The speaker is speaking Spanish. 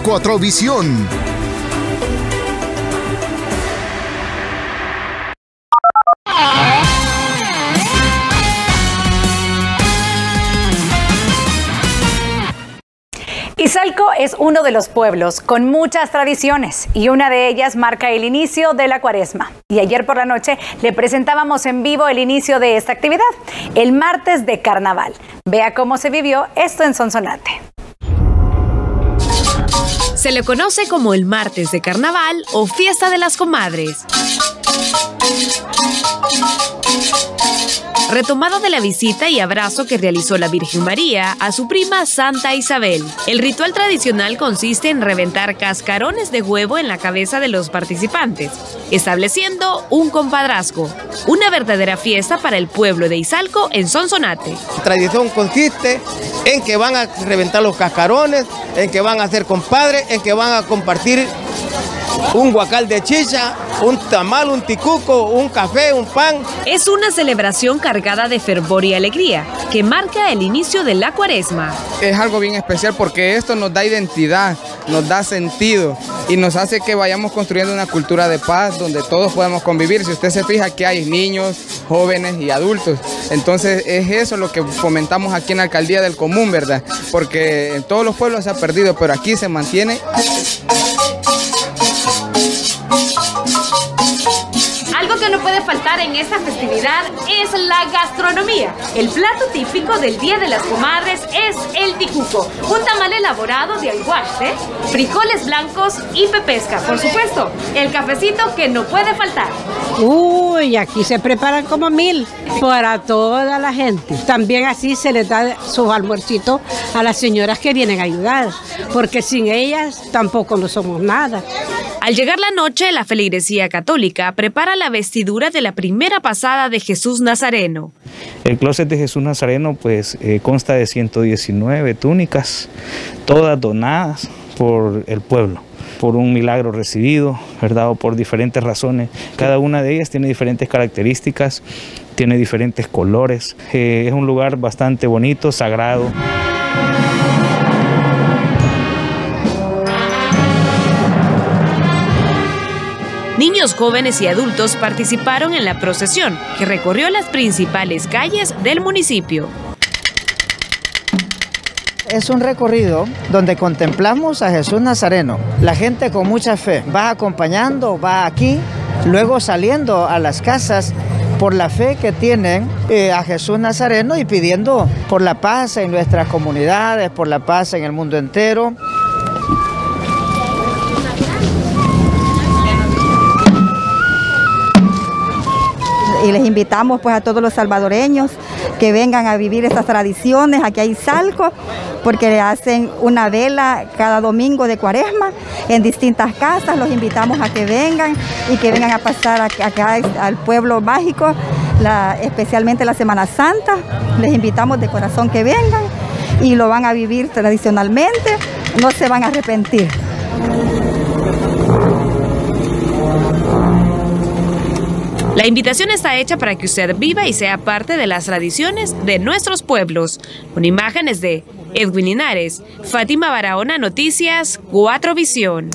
es Cuatro Visión. Izalco es uno de los pueblos con muchas tradiciones y una de ellas marca el inicio de la cuaresma. Y ayer por la noche le presentábamos en vivo el inicio de esta actividad, el martes de carnaval. Vea cómo se vivió esto en Sonsonate. Se le conoce como el martes de carnaval o fiesta de las comadres retomado de la visita y abrazo que realizó la Virgen María a su prima Santa Isabel. El ritual tradicional consiste en reventar cascarones de huevo en la cabeza de los participantes, estableciendo un compadrazgo, una verdadera fiesta para el pueblo de Izalco en Sonsonate. La tradición consiste en que van a reventar los cascarones, en que van a ser compadres, en que van a compartir un guacal de chicha, un tamal, un ticuco, un café, un pan. Es una celebración cargada de fervor y alegría que marca el inicio de la cuaresma. Es algo bien especial porque esto nos da identidad, nos da sentido y nos hace que vayamos construyendo una cultura de paz donde todos podamos convivir. Si usted se fija que hay niños, jóvenes y adultos, entonces es eso lo que fomentamos aquí en la Alcaldía del Común, ¿verdad? Porque en todos los pueblos se ha perdido, pero aquí se mantiene puede faltar en esta festividad es la gastronomía. El plato típico del Día de las Comadres es el ticuco, un tamal elaborado de alguaste, frijoles blancos y pepesca, por supuesto. El cafecito que no puede faltar. Uy, aquí se preparan como mil para toda la gente. También así se les da sus almuercitos a las señoras que vienen a ayudar, porque sin ellas tampoco no somos nada. Al llegar la noche, la feligresía católica prepara la vestidura de la primera pasada de Jesús Nazareno. El closet de Jesús Nazareno pues eh, consta de 119 túnicas, todas donadas por el pueblo por un milagro recibido, ¿verdad? O por diferentes razones. Cada una de ellas tiene diferentes características, tiene diferentes colores. Eh, es un lugar bastante bonito, sagrado. Niños, jóvenes y adultos participaron en la procesión que recorrió las principales calles del municipio. Es un recorrido donde contemplamos a Jesús Nazareno. La gente con mucha fe va acompañando, va aquí, luego saliendo a las casas por la fe que tienen eh, a Jesús Nazareno y pidiendo por la paz en nuestras comunidades, por la paz en el mundo entero. Y les invitamos pues a todos los salvadoreños que vengan a vivir estas tradiciones. Aquí hay Salco, porque le hacen una vela cada domingo de cuaresma en distintas casas. Los invitamos a que vengan y que vengan a pasar acá al pueblo mágico, especialmente la Semana Santa. Les invitamos de corazón que vengan y lo van a vivir tradicionalmente. No se van a arrepentir. La invitación está hecha para que usted viva y sea parte de las tradiciones de nuestros pueblos. Con imágenes de Edwin Linares, Fátima Barahona Noticias, Cuatro Visión.